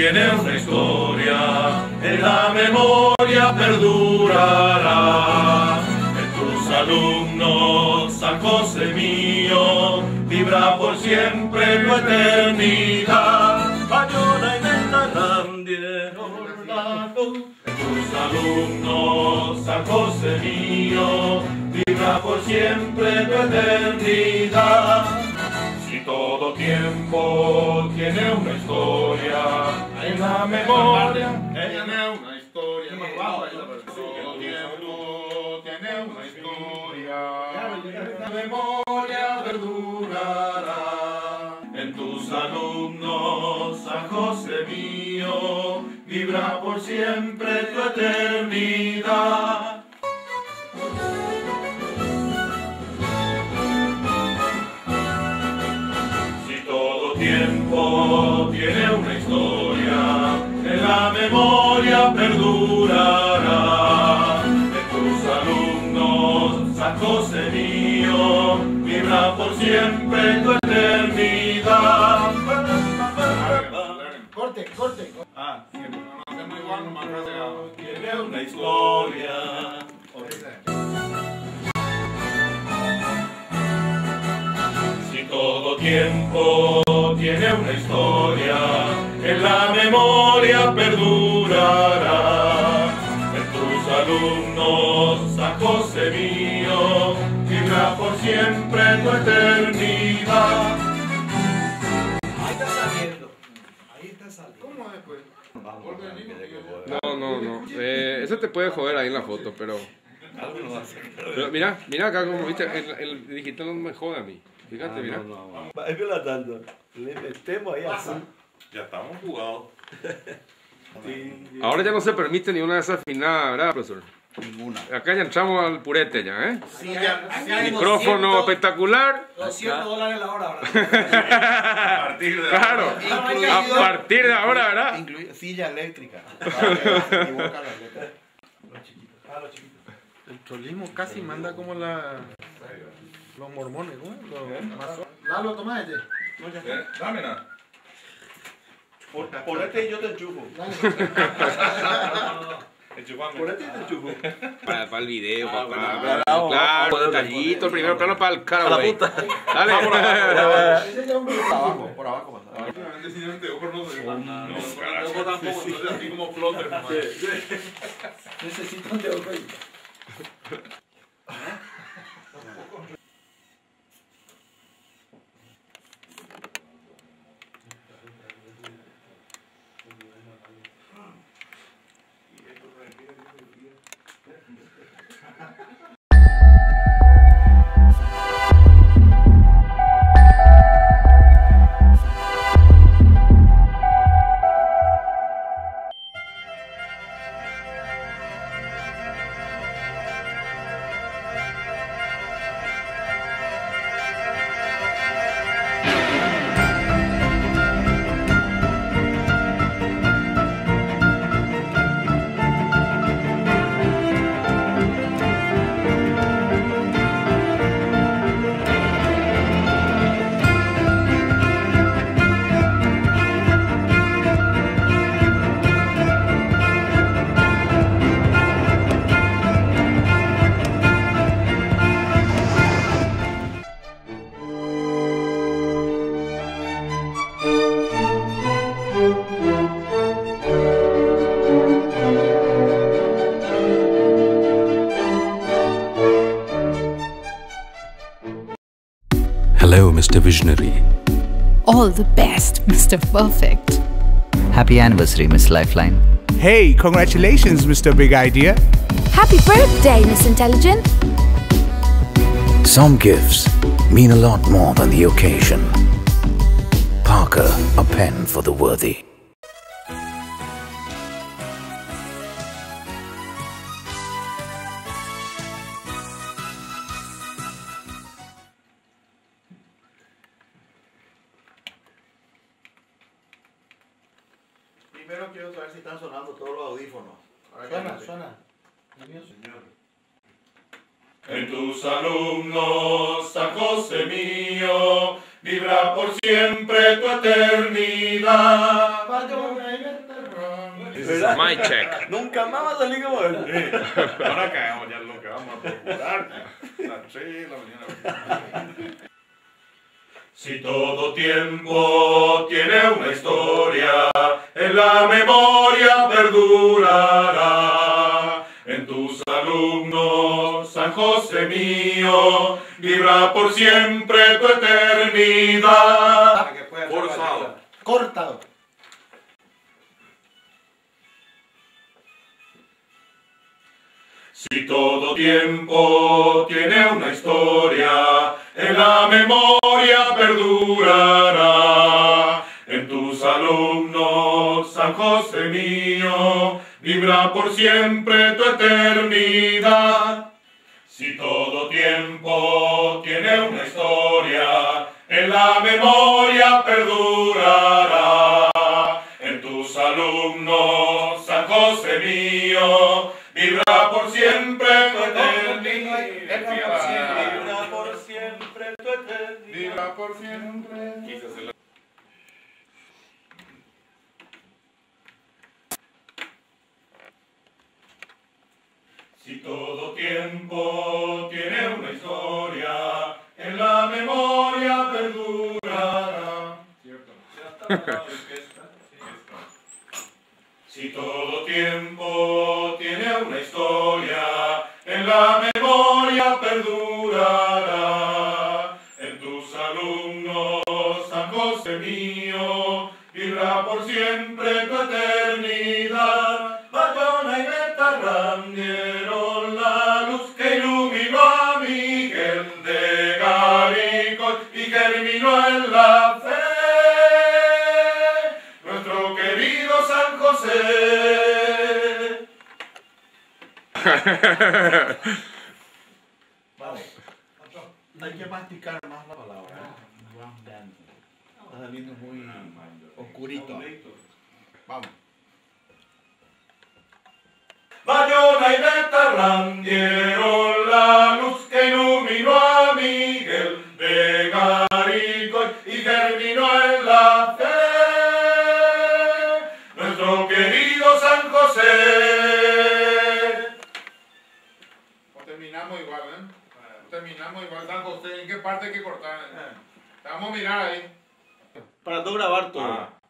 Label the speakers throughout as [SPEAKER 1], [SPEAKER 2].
[SPEAKER 1] tiene una historia, en la memoria perdurará. En tus alumnos, San José mío, vibra por siempre tu eternidad. En tus alumnos, San José mío, vibra por siempre tu eternidad. Si todo tiempo tiene una historia, en la memoria tiene una historia. Todo tiempo tiene una historia, en la memoria perdurará. En tus alumnos, San José mío, vibra por siempre tu eternidad. La memoria perdurará. De tus alumnos, San José mío, vibra por siempre tu eternidad.
[SPEAKER 2] Corte, corte.
[SPEAKER 1] Ah, tiene una historia. Si todo tiempo tiene una historia, en la memoria perdurará. En tus alumnos, San José mío, vibra por siempre tu eternidad.
[SPEAKER 2] Ahí está saliendo. Ahí está saliendo.
[SPEAKER 3] ¿Cómo es, pues?
[SPEAKER 4] No, no, no. Eh, eso te puede joder ahí en la foto, pero. Pero mira, mira acá como viste, el, el digital no me jode a mí. Fíjate, mira.
[SPEAKER 5] Es tanto. Le metemos ahí azul.
[SPEAKER 1] Ya estamos jugados.
[SPEAKER 4] Ahora ya no se permite ni una desafinada, ¿verdad, profesor?
[SPEAKER 5] Ninguna.
[SPEAKER 4] Acá ya entramos al purete ya, ¿eh?
[SPEAKER 2] Sí, ya, ya
[SPEAKER 4] Micrófono
[SPEAKER 2] 200,
[SPEAKER 4] espectacular.
[SPEAKER 2] 200 dólares la hora ahora.
[SPEAKER 1] A partir de
[SPEAKER 4] Claro. A partir de ahora, ¿verdad?
[SPEAKER 5] Incluye silla eléctrica. Letra.
[SPEAKER 3] El cholismo casi manda como la... Los mormones, ¿no? Los masones.
[SPEAKER 2] Lalo, toma este.
[SPEAKER 1] Dame nada.
[SPEAKER 5] Ponete y yo te enchufo. Ponete y te enchufo.
[SPEAKER 4] Para, para el video,
[SPEAKER 5] Ah,
[SPEAKER 4] papá.
[SPEAKER 5] bueno,
[SPEAKER 4] Claro,
[SPEAKER 5] bravo.
[SPEAKER 4] detallito, el primer plano para el cara, güey. Dale.
[SPEAKER 2] Ese ya es un
[SPEAKER 5] Por abajo, por abajo. más abajo.
[SPEAKER 1] Yo tampoco, entonces así como flotter.
[SPEAKER 2] Necesito un dedo
[SPEAKER 6] Visionary.
[SPEAKER 7] All the best, Mr. Perfect.
[SPEAKER 8] Happy anniversary, Miss Lifeline.
[SPEAKER 9] Hey, congratulations, Mr. Big Idea.
[SPEAKER 10] Happy birthday, Miss Intelligent.
[SPEAKER 6] Some gifts mean a lot more than the occasion. Parker, a pen for the worthy.
[SPEAKER 5] Primero quiero saber si están sonando todos los audífonos.
[SPEAKER 2] Suena, suena.
[SPEAKER 1] En tus alumnos, San José mío, vibra por siempre tu eternidad.
[SPEAKER 4] My check.
[SPEAKER 2] Nunca más va a salir como él.
[SPEAKER 1] Ahora caemos ya lo que vamos a procurar. Las tres de la mañana. Si todo tiempo tiene una historia, en la memoria perdurará. En tus alumnos, San José mío, vibra por siempre tu eternidad.
[SPEAKER 5] Forzado.
[SPEAKER 2] Cortado.
[SPEAKER 1] Si todo tiempo tiene una historia, en la memoria perdurará. En tus alumnos, San José mío, vibra por siempre tu eternidad. Si todo tiempo tiene una historia, en la memoria perdurará. En tus alumnos, San José mío, vibra por siempre tu eternidad.
[SPEAKER 2] Vibra por siempre tu
[SPEAKER 1] por siempre. Si todo tiempo tiene una historia, en la memoria perdurará. Si todo tiempo tiene una historia,
[SPEAKER 5] Vamos. Hay que masticar más la palabra. Está saliendo muy oscurito. Vamos.
[SPEAKER 1] Bayona y Betarrán dieron la luz que iluminó
[SPEAKER 2] Grabar todo.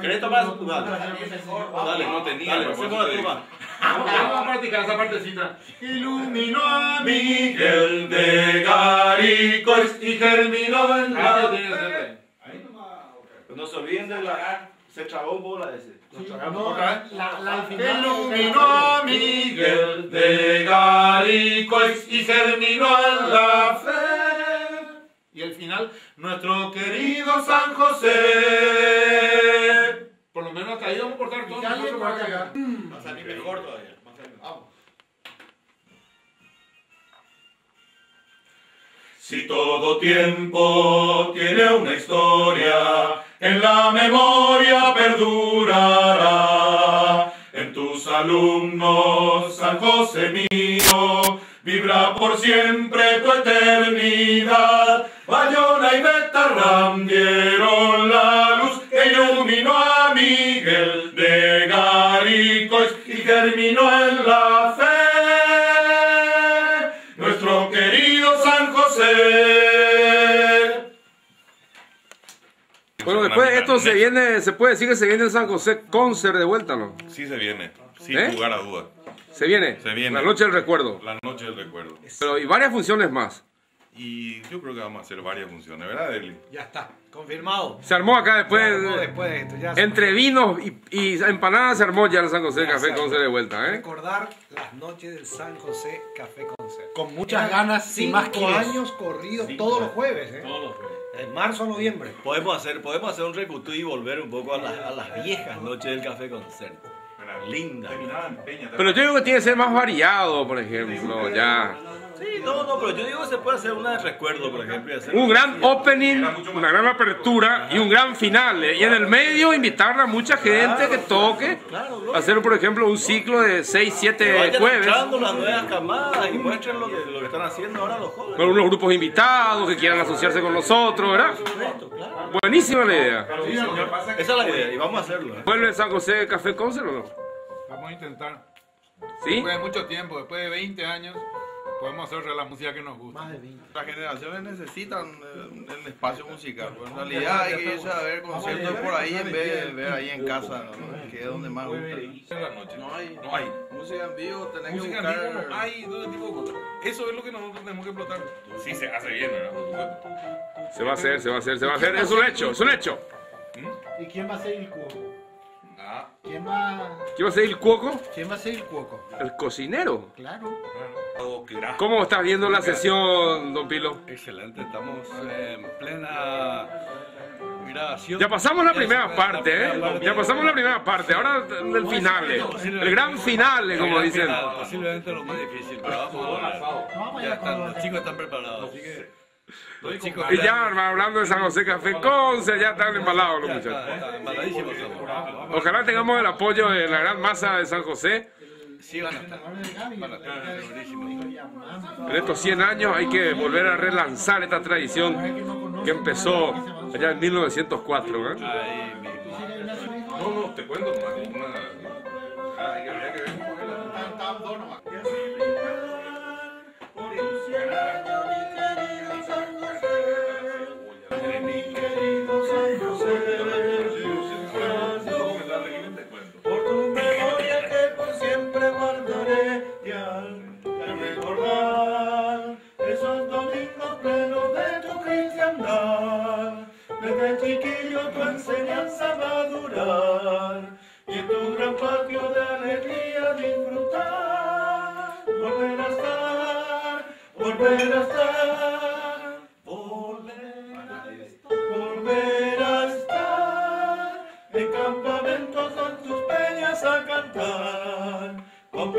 [SPEAKER 2] ¿Querés tomar su Dale, dale, no tenía. Dale, hacemos la toma.
[SPEAKER 3] Vamos a practicar esa partecita.
[SPEAKER 1] Iluminó a Miguel de Garicón y germinó en
[SPEAKER 3] Ah,
[SPEAKER 1] la
[SPEAKER 3] ser
[SPEAKER 2] No se olviden de la. Se trabó un bola ese.
[SPEAKER 3] Otra vez.
[SPEAKER 2] La, la
[SPEAKER 1] Iluminó a Miguel de Garicón y germinó en la fe. Y el final, nuestro querido San José.
[SPEAKER 3] Por lo menos hasta ahí vamos a cortar todo. nosotros para cagar.
[SPEAKER 5] Va a salir mejor todavía. Va a Vamos.
[SPEAKER 1] Si todo tiempo tiene una historia, en la memoria perdurará. En tus alumnos, San José mío, vibra por siempre tu eternidad. Bayona y Betarrán dieron la luz que iluminó a Miguel de Garicos y germinó en la fe. Nuestro querido San José.
[SPEAKER 4] Bueno, después esto se viene, se puede decir que se viene el San José Concert de vuelta, ¿no?
[SPEAKER 11] Sí se viene, sin
[SPEAKER 4] ¿Eh?
[SPEAKER 11] lugar a dudas.
[SPEAKER 4] Se viene.
[SPEAKER 11] Se viene.
[SPEAKER 4] La noche del recuerdo.
[SPEAKER 11] La noche del recuerdo.
[SPEAKER 4] Pero y varias funciones más.
[SPEAKER 11] Y yo creo que vamos a hacer varias funciones, ¿verdad, Eli?
[SPEAKER 2] Ya está, confirmado.
[SPEAKER 4] Se armó acá después.
[SPEAKER 2] Armó después de esto, ya
[SPEAKER 4] Entre vinos y, y empanadas se armó ya el San José
[SPEAKER 2] Ya
[SPEAKER 4] Café. Concert de vuelta, ¿eh?
[SPEAKER 2] Recordar las noches del San José Café Concert.
[SPEAKER 5] Con muchas
[SPEAKER 2] Eran
[SPEAKER 5] ganas y
[SPEAKER 2] cinco
[SPEAKER 5] más kilos.
[SPEAKER 2] años corridos todos los jueves, ¿eh?
[SPEAKER 3] Todos los jueves.
[SPEAKER 2] De marzo a noviembre.
[SPEAKER 12] Podemos hacer, podemos hacer un recuto y volver un poco a las, a las viejas noches del café concert. Linda.
[SPEAKER 4] Pero yo creo que tiene que ser más variado, por ejemplo, ya.
[SPEAKER 12] Sí, no, no, pero yo digo que se puede hacer una de recuerdo, por ejemplo. y hacer-
[SPEAKER 4] Un gran opening, una gran apertura y un gran final. eh. Y en el medio invitar a mucha gente que toque. Hacer, por ejemplo, un ciclo de 6,
[SPEAKER 12] Que
[SPEAKER 4] 7
[SPEAKER 12] vayan
[SPEAKER 4] jueves.
[SPEAKER 12] las nuevas camadas y muestren lo que, lo que están haciendo ahora los jóvenes.
[SPEAKER 4] Con unos grupos invitados que quieran asociarse con nosotros, ¿verdad? Buenísima la idea.
[SPEAKER 12] Esa es la idea y vamos a hacerlo. ¿eh?
[SPEAKER 4] ¿Vuelve San José Café Concert o no?
[SPEAKER 3] Vamos a intentar.
[SPEAKER 4] ¿Sí?
[SPEAKER 3] Después de mucho tiempo, después de 20 años, podemos hacer la música que nos gusta.
[SPEAKER 5] Las generaciones necesitan eh, el espacio musical. pues, en realidad hay que irse a ver conciertos por ahí en vez de ver ahí en casa, ¿no? que es donde más gusta.
[SPEAKER 11] En la noche.
[SPEAKER 5] No hay,
[SPEAKER 11] No hay.
[SPEAKER 5] música en vivo, tenés que
[SPEAKER 11] Música en
[SPEAKER 5] buscar.
[SPEAKER 11] vivo no hay todo tipo de cosas. Eso es lo que nosotros tenemos que explotar. Sí, se hace bien, ¿verdad?
[SPEAKER 4] Se va a hacer, se va a hacer, se va a hacer. Es un hecho, es un hecho.
[SPEAKER 13] ¿Y quién va a ser el cuoco?
[SPEAKER 11] Ah.
[SPEAKER 13] ¿Quién va,
[SPEAKER 4] ¿Quién va a ser el cuoco?
[SPEAKER 13] ¿Quién va a ser el cuoco?
[SPEAKER 4] El cocinero.
[SPEAKER 13] Claro.
[SPEAKER 4] ¿Cómo estás viendo la sesión, don Pilo?
[SPEAKER 14] Excelente, estamos en plena grabación.
[SPEAKER 4] Ya pasamos la primera parte,
[SPEAKER 14] la
[SPEAKER 4] ¿eh?
[SPEAKER 14] primera parte.
[SPEAKER 4] Ya pasamos la primera parte. Ahora el final, el gran final, como dicen.
[SPEAKER 14] Posiblemente lo más difícil, pero vamos a ver. Ya están, los chicos están preparados, chicos
[SPEAKER 4] Y ya, hablando de San José Café Conce, ya están embalados los muchachos. Ojalá tengamos el apoyo de la gran masa de San José.
[SPEAKER 14] Sí, van a estar. Van a estar segurísimos.
[SPEAKER 4] En estos 100 años hay que volver a relanzar esta tradición que empezó allá en 1904. ¿eh?
[SPEAKER 11] No, no, te cuento. Una... Ah, hay que-
[SPEAKER 15] en campamentos con